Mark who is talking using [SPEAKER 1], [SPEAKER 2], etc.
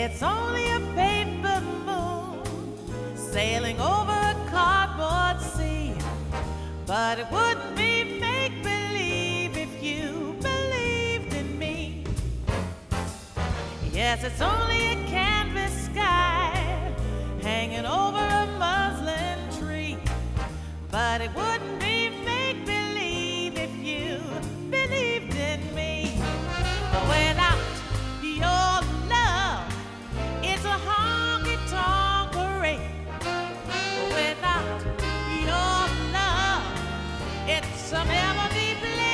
[SPEAKER 1] It's only a paper moon sailing over a cardboard sea, but it wouldn't be make believe if you believed in me. Yes, it's only a let some ever be.